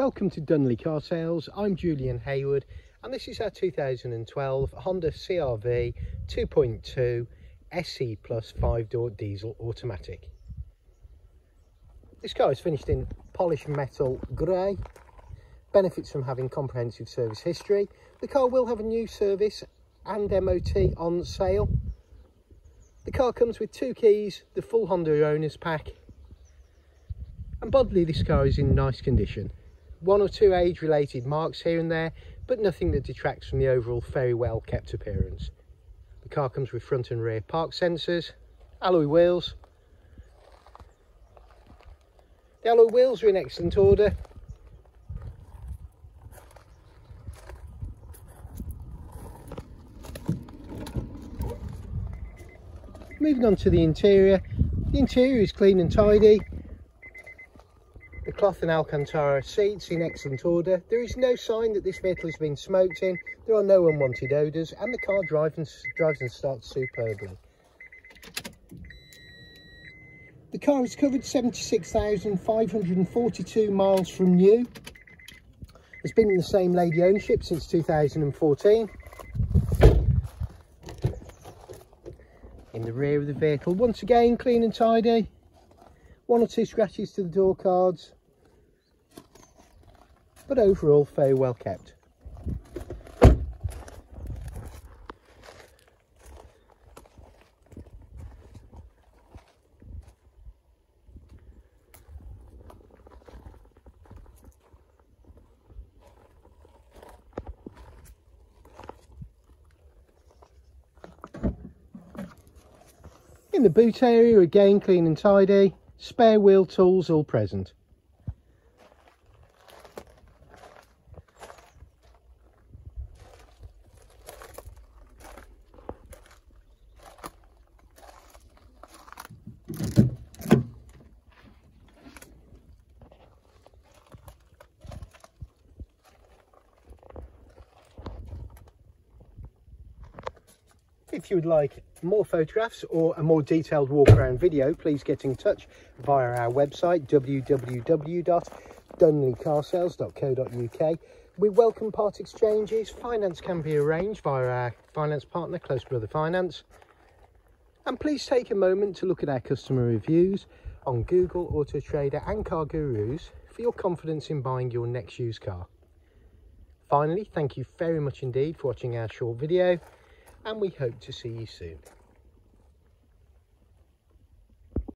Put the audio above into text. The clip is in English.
Welcome to Dunley Car Sales. I'm Julian Hayward and this is our 2012 Honda CRV 2.2 SE Plus 5-door diesel automatic. This car is finished in polished metal grey. Benefits from having comprehensive service history. The car will have a new service and MOT on sale. The car comes with two keys, the full Honda owner's pack and bodily this car is in nice condition one or two age related marks here and there but nothing that detracts from the overall very well kept appearance. The car comes with front and rear park sensors alloy wheels. The alloy wheels are in excellent order. Moving on to the interior. The interior is clean and tidy the cloth and Alcantara seats in excellent order. There is no sign that this vehicle has been smoked in. There are no unwanted odours and the car drives and, drives and starts superbly. The car has covered 76,542 miles from new. It's been in the same lady ownership since 2014. In the rear of the vehicle, once again clean and tidy. One or two scratches to the door cards but overall very well kept. In the boot area, again clean and tidy, spare wheel tools all present. If you would like more photographs or a more detailed walk around video, please get in touch via our website www.dunleycarsales.co.uk. We welcome part exchanges. Finance can be arranged via our finance partner, Close Brother Finance. And please take a moment to look at our customer reviews on Google, Auto Trader and Car Gurus for your confidence in buying your next used car. Finally, thank you very much indeed for watching our short video and we hope to see you soon.